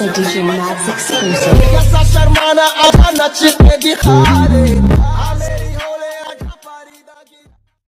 a DJ Mads exclusive.